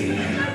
Sexy and I know